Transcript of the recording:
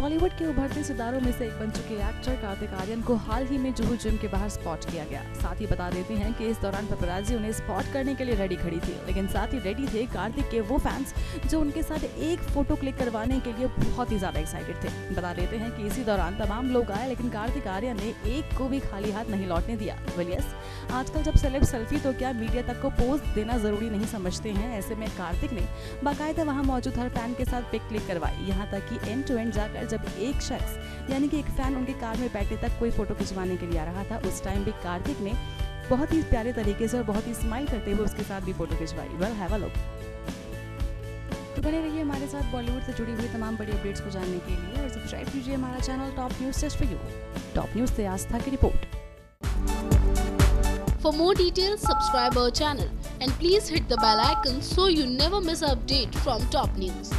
बॉलीवुड के उभरते सितारों में से एक बन चुके एक्टर कार्तिक आर्यन को हाल ही में जुहू जिम के बाहर स्पॉट किया गया। साथ ही बता देते हैं कि इस दौरान पपराजी उन्हें स्पॉट करने के लिए रेडी खड़ी थी, लेकिन साथ ही रेडी थे कार्तिक के वो फैंस जो उनके साथ एक फ़ोटो क्लिक करवाने के लिए बहुत ही ज़्यादा एक्साइटेड थे। बता देते हैं कि इसी दौरान तमाम लोग आए, लेकिन कार्तिक आर्यन ने एक को भी खाली हाथ नहीं लौटने दिया। वेलियस आजकल जब सेलेब सेल्फी तो क्या मीडिया तक को पोस्ट देना ज़रूरी नहीं समझते हैं, ऐसे में कार्तिक ने बाकायदा वहाँ मौजूद हर फ़ैन के साथ पिक क्लिक करवाई। यहाँ तक की एंड टू एंड जाकर जब एक शख्स यानी कि एक फ़ैन उनके कार में बैठे तक कोई फ़ोटो खिंचवाने के लिए आ रहा था उस टाइम भी कार्तिक ने बहुत ही प्यारे तरीके से और बहुत ही स्माइल करते हुए उसके साथ भी फ़ोटो खिंचवाई। वेल हैव अ लुक तो बने रहिए हमारे साथ बॉलीवुड से जुड़ी हुई तमाम बड़ी अपडेट्स को जानने के लिए और सब्सक्राइब कीजिए हमारा channel top news just for you top news से आस्था की report For more details, subscribe our channel and please hit the bell icon so you never miss an update from top news.